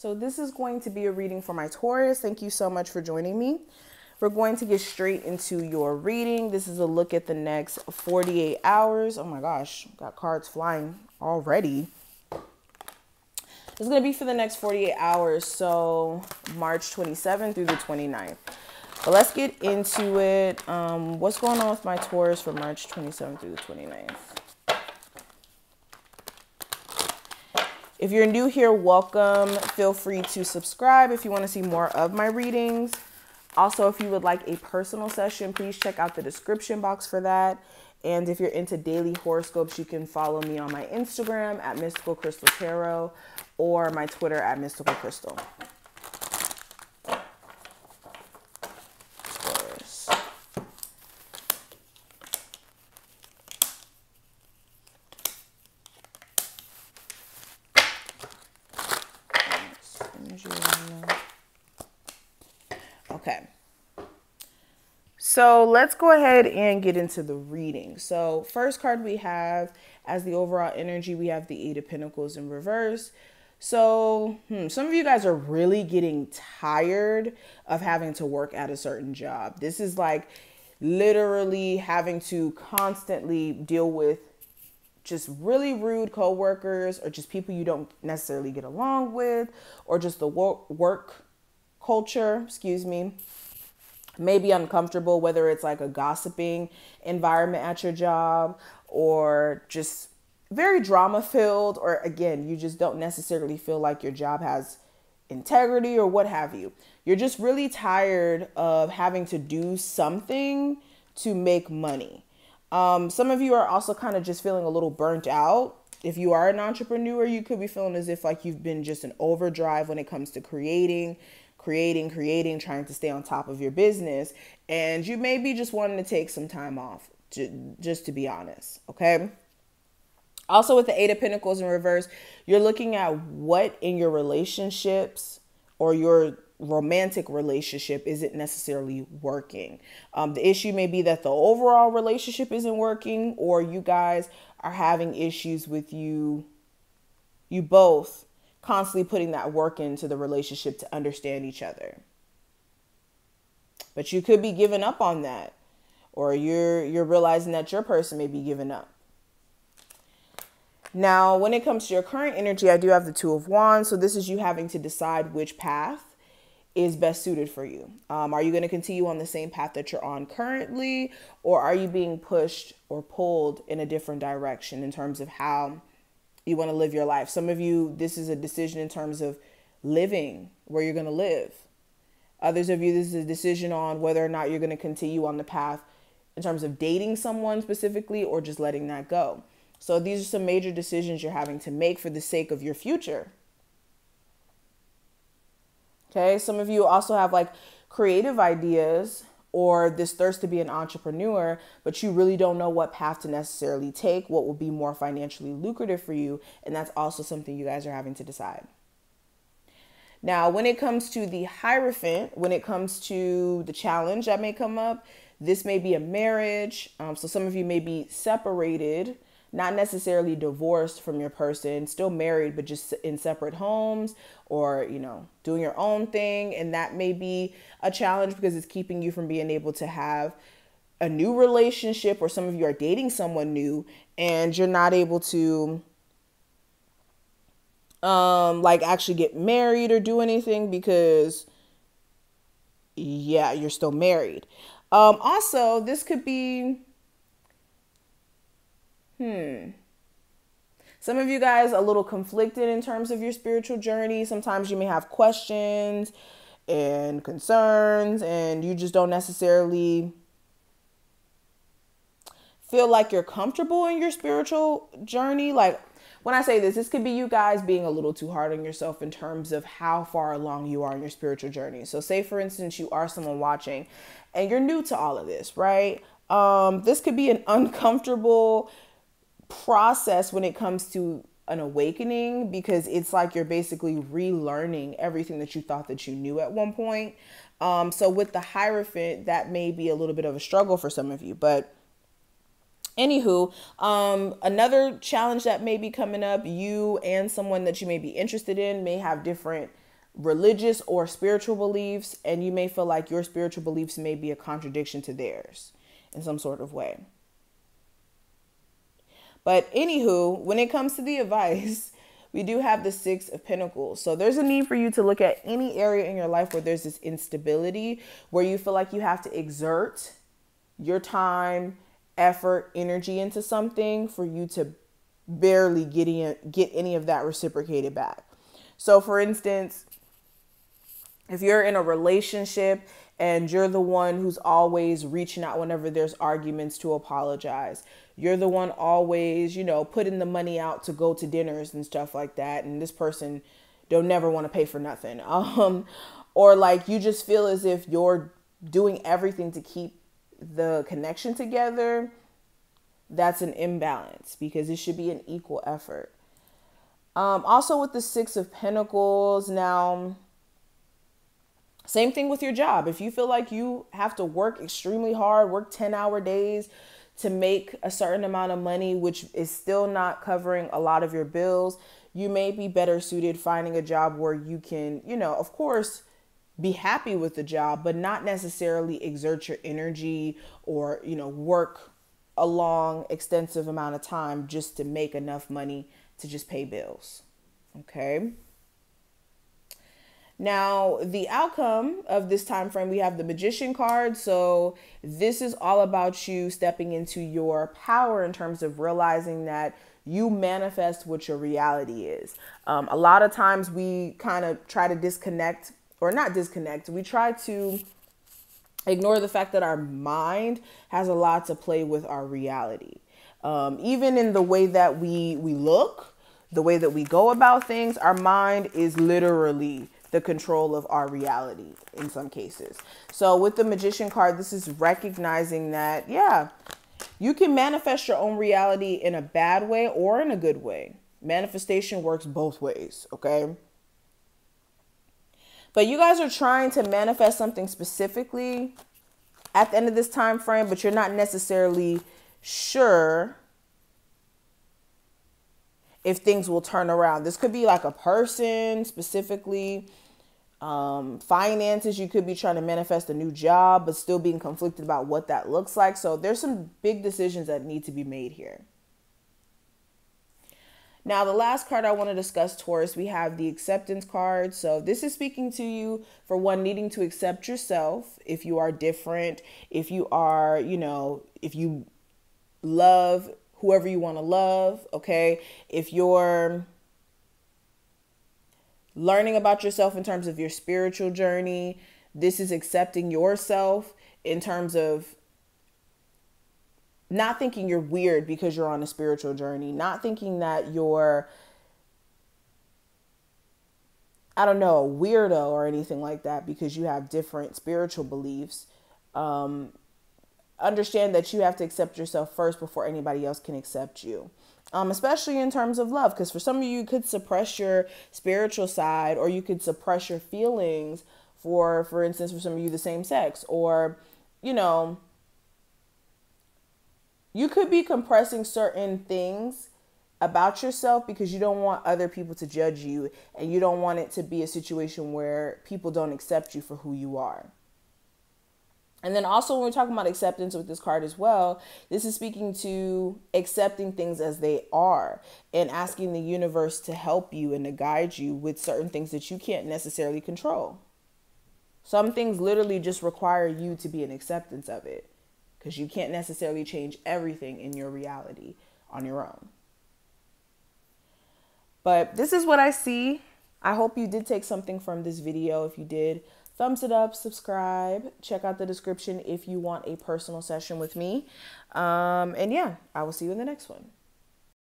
So, this is going to be a reading for my Taurus. Thank you so much for joining me. We're going to get straight into your reading. This is a look at the next 48 hours. Oh my gosh, got cards flying already. It's going to be for the next 48 hours, so March 27th through the 29th. But let's get into it. Um, what's going on with my Taurus for March 27th through the 29th? If you're new here, welcome. Feel free to subscribe if you want to see more of my readings. Also, if you would like a personal session, please check out the description box for that. And if you're into daily horoscopes, you can follow me on my Instagram at Mystikal Kristal Tarot or my Twitter at Mystikal Kristal. Okay. So let's go ahead and get into the reading. So, first card we have as the overall energy, we have the Eight of Pentacles in reverse. So, hmm, some of you guys are really getting tired of having to work at a certain job. This is like literally having to constantly deal with just really rude coworkers or just people you don't necessarily get along with or just the work culture, excuse me, may be uncomfortable, whether it's like a gossiping environment at your job or just very drama filled, or again, you just don't necessarily feel like your job has integrity or what have you. You're just really tired of having to do something to make money. Um, some of you are also kind of just feeling a little burnt out. If you are an entrepreneur, you could be feeling as if like you've been just an overdrive when it comes to creating creating, creating, trying to stay on top of your business. And you may be just wanting to take some time off, to, just to be honest. Okay. Also, with the Eight of Pentacles in reverse, you're looking at what in your relationships or your romantic relationship isn't necessarily working. Um, the issue may be that the overall relationship isn't working, or you guys are having issues with you, you both constantly putting that work into the relationship to understand each other. But you could be giving up on that or you're you're realizing that your person may be giving up. Now, when it comes to your current energy, I do have the 2 of wands, so this is you having to decide which path is best suited for you. Um, are you going to continue on the same path that you're on currently, or are you being pushed or pulled in a different direction in terms of how you want to live your life. Some of you, this is a decision in terms of living where you're going to live. Others of you, this is a decision on whether or not you're going to continue on the path in terms of dating someone specifically or just letting that go. So these are some major decisions you're having to make for the sake of your future. Okay, some of you also have like creative ideas or this thirst to be an entrepreneur, but you really don't know what path to necessarily take, what will be more financially lucrative for you. And that's also something you guys are having to decide. Now, when it comes to the Hierophant, when it comes to the challenge that may come up, this may be a marriage. Um, so some of you may be separated not necessarily divorced from your person, still married, but just in separate homes or, you know, doing your own thing. And that may be a challenge because it's keeping you from being able to have a new relationship or some of you are dating someone new and you're not able to um like actually get married or do anything because yeah, you're still married. Um also, this could be Hmm. Some of you guys a little conflicted in terms of your spiritual journey. Sometimes you may have questions and concerns and you just don't necessarily feel like you're comfortable in your spiritual journey. Like when I say this, this could be you guys being a little too hard on yourself in terms of how far along you are in your spiritual journey. So, say for instance, you are someone watching and you're new to all of this, right? Um, this could be an uncomfortable process when it comes to an awakening because it's like you're basically relearning everything that you thought that you knew at one point. Um, so with the Hierophant, that may be a little bit of a struggle for some of you, but anywho um, another challenge that may be coming up you and someone that you may be interested in may have different religious or spiritual beliefs, and you may feel like your spiritual beliefs may be a contradiction to theirs in some sort of way. But anywho, when it comes to the advice, we do have the Six of Pentacles. So there's a need for you to look at any area in your life where there's this instability, where you feel like you have to exert your time, effort, energy into something for you to barely get in, get any of that reciprocated back. So for instance, if you're in a relationship and you're the one who's always reaching out whenever there's arguments to apologize. You're the one always, you know, putting the money out to go to dinners and stuff like that and this person don't never want to pay for nothing. Um or like you just feel as if you're doing everything to keep the connection together. That's an imbalance because it should be an equal effort. Um also with the 6 of pentacles now same thing with your job. If you feel like you have to work extremely hard, work 10 hour days to make a certain amount of money, which is still not covering a lot of your bills, you may be better suited finding a job where you can, you know, of course, be happy with the job, but not necessarily exert your energy or, you know, work a long, extensive amount of time just to make enough money to just pay bills. Okay. Now, the outcome of this time frame, we have the magician card. So, this is all about you stepping into your power in terms of realizing that you manifest what your reality is. Um, a lot of times we kind of try to disconnect, or not disconnect, we try to ignore the fact that our mind has a lot to play with our reality. Um, even in the way that we we look, the way that we go about things, our mind is literally the control of our reality in some cases. So with the magician card, this is recognizing that, yeah, you can manifest your own reality in a bad way or in a good way. Manifestation works both ways, okay? But you guys are trying to manifest something specifically at the end of this time frame, but you're not necessarily sure if things will turn around. This could be like a person specifically um, finances. You could be trying to manifest a new job, but still being conflicted about what that looks like. So there's some big decisions that need to be made here. Now, the last card I want to discuss, Taurus, we have the acceptance card. So, this is speaking to you for one needing to accept yourself if you are different, if you are, you know, if you love whoever you want to love, okay? If you're learning about yourself in terms of your spiritual journey. This is accepting yourself in terms of not thinking you're weird because you're on a spiritual journey, not thinking that you're, I don't know, a weirdo or anything like that because you have different spiritual beliefs. Um, understand that you have to accept yourself first before anybody else can accept you um, especially in terms of love. Because for some of you, you could suppress your spiritual side, or you could suppress your feelings for, for instance, for some of you, the same sex, or, you know, you could be compressing certain things about yourself because you don't want other people to judge you and you don't want it to be a situation where people don't accept you for who you are. And then also when we're talking about acceptance with this card as well, this is speaking to accepting things as they are and asking the universe to help you and to guide you with certain things that you can't necessarily control. Some things literally just require you to be in acceptance of it because you can't necessarily change everything in your reality on your own. But this is what I see. I hope you did take something from this video. If you did, thumbs it up, subscribe, check out the description if you want a personal session with me. Um, and yeah, I will see you in the next one.